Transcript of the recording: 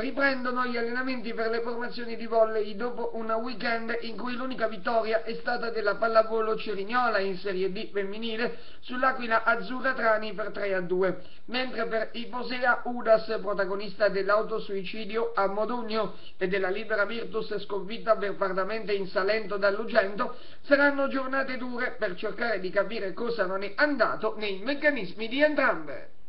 Riprendono gli allenamenti per le formazioni di volley dopo un weekend in cui l'unica vittoria è stata della pallavolo Cerignola in Serie D femminile sull'Aquila Azzurra Trani per 3 a 2, mentre per Iposea Udas, protagonista dell'autosuicidio a Modugno e della Libera Virtus sconfitta beffardamente in Salento dall'Ugento, saranno giornate dure per cercare di capire cosa non è andato nei meccanismi di entrambe.